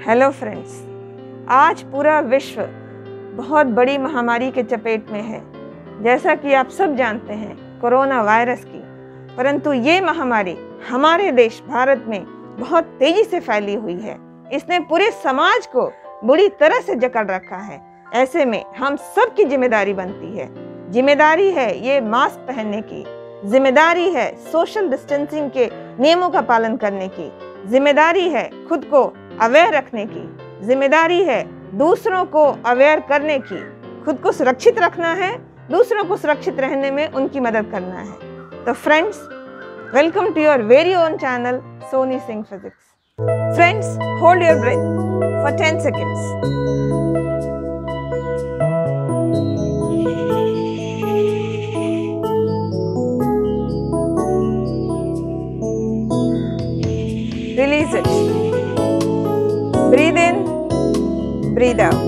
Hello friends आज पूरा विश्व बहुत बड़ी महामारी के चपेट में है। जैसा कि आप सब जानते हैं, कोरोना वायरस की। परंतु ये महामारी हमारे देश, भारत में बहुत तेज़ी से फैली हुई है। इसने पूरे समाज को बुरी तरह से जकड़ रखा है। ऐसे में हम सब की ज़िम्मेदारी बनती है। ज़िम्मेदारी है ये मास्क पहनने की। ज़िम्मेदारी है सोशल डिस्टेंसिंग के नियमों का पालन करने की। ज़िम्मेदारी है खुद को अवेयर रखने की ज़िम्मेदारी है दूसरों को अवेयर करने की। खुद को सुरक्षित रखना है, दूसरों को सुरक्षित रहने में उनकी मदद करना है। तो friends welcome to your very own channel Soni Singh physics friends hold your breath for 10 seconds Breathe in, breathe out.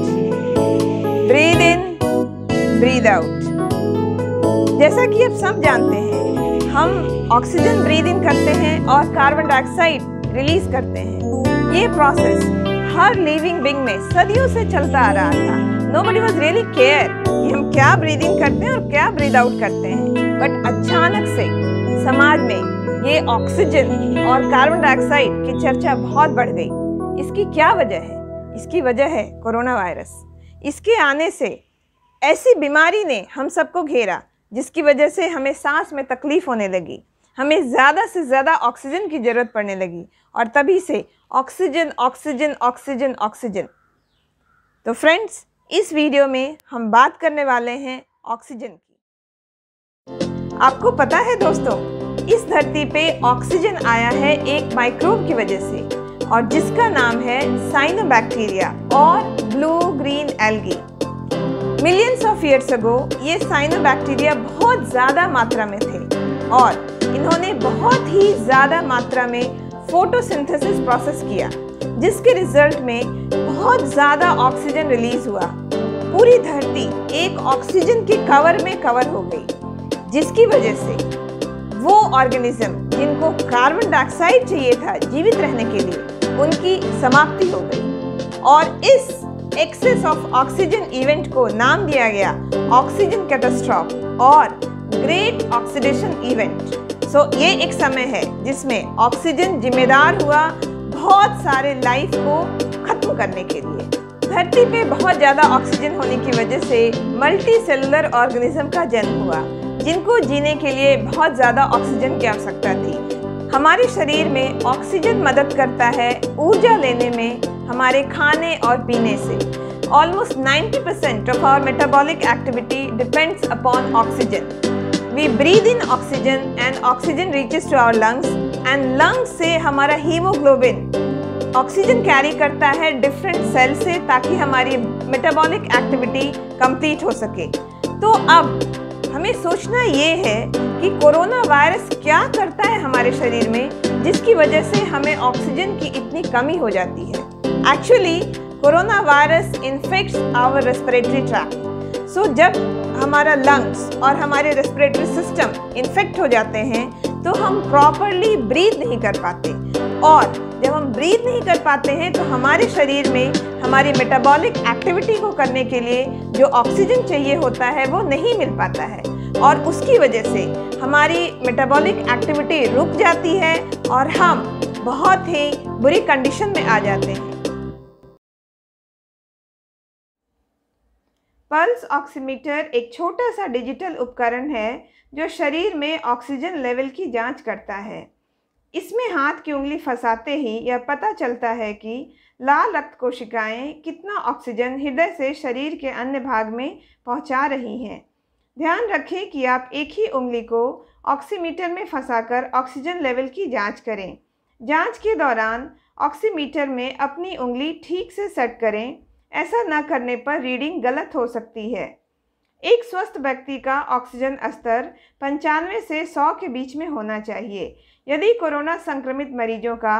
Breathe in, breathe out. जैसा कि आप सब जानते हैं हम ऑक्सीजन ब्रीद इन करते हैं और कार्बन डाइऑक्साइड रिलीज़ करते हैं। ये प्रोसेस हर लिविंग बिंग में सदियों से चलता आ रहा था। Nobody was really care कि हम क्या ब्रीद इन करते हैं और क्या ब्रीद आउट करते हैं। बट अचानक से समाज में ये ऑक्सीजन और कार्बन डाइऑक्साइड की चर्चा बहुत बढ़ गई। इसकी क्या वजह है? इसकी वजह है कोरोना वायरस। इसके आने से ऐसी बीमारी ने हम सबको घेरा, जिसकी वजह से हमें सांस में तकलीफ़ होने लगी। हमें ज़्यादा से ज़्यादा ऑक्सीजन की ज़रूरत पड़ने लगी और तभी से ऑक्सीजन ऑक्सीजन ऑक्सीजन ऑक्सीजन। तो फ्रेंड्स, इस वीडियो में हम बात करने वाले हैं ऑक्सीजन की। आपको पता है दोस्तों, इस धरती पे ऑक्सीजन आया है एक माइक्रोब की वजह से। और जिसका नाम है साइनोबैक्टीरिया और blue green algae millions of years ago ये साइनोबैक्टीरिया बहुत ज़्यादा मात्रा में थे और इन्होंने बहुत ही ज़्यादा मात्रा में फोटोसिंथेसिस प्रोसेस किया, जिसके रिज़ल्ट में बहुत ज़्यादा ऑक्सीजन रिलीज़ हुआ। पूरी धरती एक ऑक्सीजन के कवर में कवर हो गई, जिसकी वजह से वो ऑर्गेनिज्म जिनको कार्बन डाइऑक्साइड चाहिए था जीवित रहने के लिए उनकी समाप्ति हो गई। और इस एक्सेस ऑफ़ ऑक्सीजन इवेंट को नाम दिया गया ऑक्सीजन कैटास्ट्रॉफ और ग्रेट ऑक्सीडेशन इवेंट सो ये एक समय है जिसमें ऑक्सीजन जिम्मेदार हुआ बहुत सारे लाइफ को खत्म करने के लिए। धरती पे बहुत ज़्यादा ऑक्सीजन होने की वजह से मल्टी सेलुलर ऑर्गेनिज्म का जन्म हुआ, जिनको जीने के लिए बहुत ज़्यादा ऑक्सीजन की आवश्यकता थी। हमारे शरीर में ऑक्सीजन मदद करता है ऊर्जा लेने में हमारे खाने और पीने से। Almost 90 percent of our metabolic activity depends upon oxygen we breathe in oxygen and oxygen reaches to our lungs and lungs से हमारा हीमोग्लोबिन ऑक्सीजन कैरी करता है डिफरेंट सेल से ताकि हमारी मेटाबॉलिक एक्टिविटी कंप्लीट हो सके। तो अब हमें सोचना ये है कि कोरोना वायरस क्या करता है हमारे शरीर में, जिसकी वजह से हमें ऑक्सीजन की इतनी कमी हो जाती है। Actually corona virus infects our respiratory tract so जब हमारा लंग्स और हमारे रेस्पिरेटरी सिस्टम इन्फेक्ट हो जाते हैं तो हम प्रॉपरली ब्रीथ नहीं कर पाते। और जब हम ब्रीथ नहीं कर पाते हैं तो हमारे शरीर में हमारी मेटाबॉलिक एक्टिविटी को करने के लिए जो ऑक्सीजन चाहिए होता है, वो नहीं मिल पाता है। और उसकी वजह से हमारी मेटाबॉलिक एक्टिविटी रुक जाती है और हम बहुत ही बुरी कंडीशन में आ जाते हैं। पल्स ऑक्सीमीटर एक छोटा सा डिजिटल उपकरण है, जो शरीर में ऑक्सीजन लेवल की जाँच करता है। इसमें हाथ की उंगली फंसाते ही यह पता चलता है कि लाल रक्त कोशिकाएँ कितना ऑक्सीजन हृदय से शरीर के अन्य भाग में पहुँचा रही हैं। ध्यान रखें कि आप एक ही उंगली को ऑक्सीमीटर में फंसाकर ऑक्सीजन लेवल की जाँच करें। जाँच के दौरान ऑक्सीमीटर में अपनी उंगली ठीक से सेट करें। ऐसा न करने पर रीडिंग गलत हो सकती है। एक स्वस्थ व्यक्ति का ऑक्सीजन स्तर पंचानवे से सौ के बीच में होना चाहिए। यदि कोरोना संक्रमित मरीजों का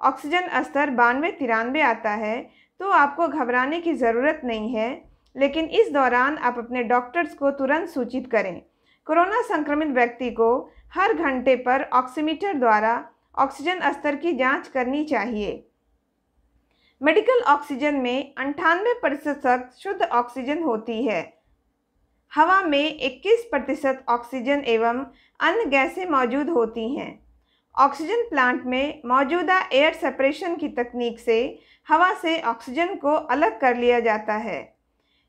ऑक्सीजन स्तर बानवे तिरानवे आता है तो आपको घबराने की ज़रूरत नहीं है, लेकिन इस दौरान आप अपने डॉक्टर्स को तुरंत सूचित करें। कोरोना संक्रमित व्यक्ति को हर घंटे पर ऑक्सीमीटर द्वारा ऑक्सीजन स्तर की जाँच करनी चाहिए। मेडिकल ऑक्सीजन में अंठानवे प्रतिशत तक शुद्ध ऑक्सीजन होती है। हवा में 21 प्रतिशत ऑक्सीजन एवं अन्य गैसें मौजूद होती हैं। ऑक्सीजन प्लांट में मौजूदा एयर सेपरेशन की तकनीक से हवा से ऑक्सीजन को अलग कर लिया जाता है।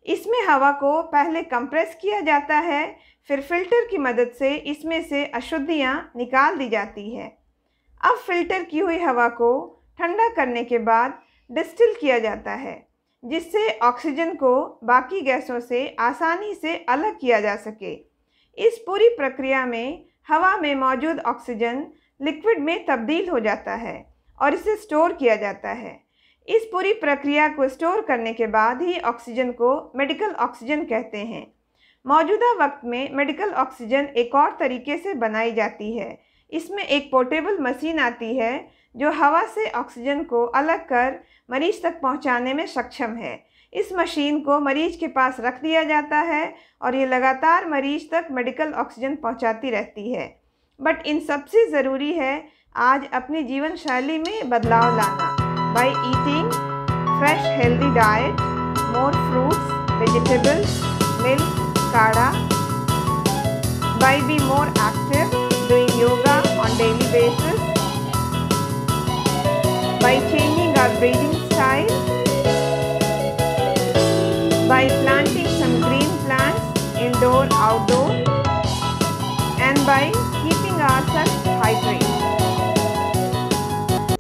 इसमें हवा को पहले कंप्रेस किया जाता है, फिर फ़िल्टर की मदद से इसमें से अशुद्धियाँ निकाल दी जाती है। अब फ़िल्टर की हुई हवा को ठंडा करने के बाद डिस्टिल किया जाता है, जिससे ऑक्सीजन को बाकी गैसों से आसानी से अलग किया जा सके। इस पूरी प्रक्रिया में हवा में मौजूद ऑक्सीजन लिक्विड में तब्दील हो जाता है और इसे स्टोर किया जाता है। इस पूरी प्रक्रिया को स्टोर करने के बाद ही ऑक्सीजन को मेडिकल ऑक्सीजन कहते हैं। मौजूदा वक्त में मेडिकल ऑक्सीजन एक और तरीके से बनाई जाती है। इसमें एक पोर्टेबल मशीन आती है, जो हवा से ऑक्सीजन को अलग कर मरीज़ तक पहुँचाने में सक्षम है। इस मशीन को मरीज़ के पास रख दिया जाता है और ये लगातार मरीज़ तक मेडिकल ऑक्सीजन पहुंचाती रहती है। बट इन सबसे ज़रूरी है आज अपनी जीवन शैली में बदलाव लाना। By eating fresh healthy diet more fruits vegetables milk काढ़ा by be more active doing yoga on daily basis by changing our breathing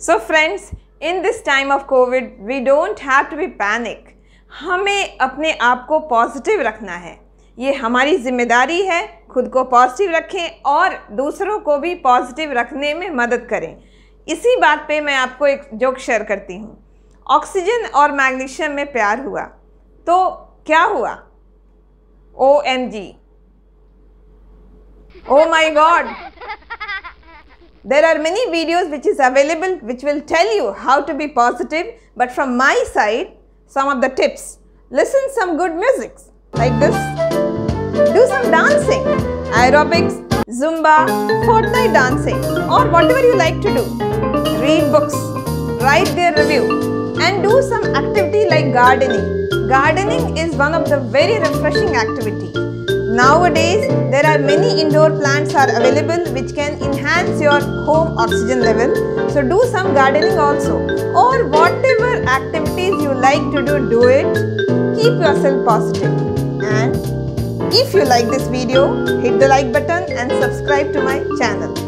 So friends, in this time of COVID, we don't have to be panic. हमें अपने आप को positive रखना है। ये हमारी ज़िम्मेदारी है खुद को पॉजिटिव रखें और दूसरों को भी पॉजिटिव रखने में मदद करें। इसी बात पे मैं आपको एक जोक शेयर करती हूँ। ऑक्सीजन और मैग्नीशियम में प्यार हुआ। तो क्या हुआ? O M G O my God there are many videos which is available which will tell you how to be positive but from my side some of the tips listen some good music like this do some dancing aerobics zumba fortnite dancing or whatever you like to do read books, write their review and do some activity like gardening. Gardening is one of the very refreshing activity. Nowadays, there are many indoor plants are available which can enhance your home oxygen level. So do some gardening also or whatever activities you like to do, do it. Keep yourself positive and if you like this video, hit the like button and subscribe to my channel.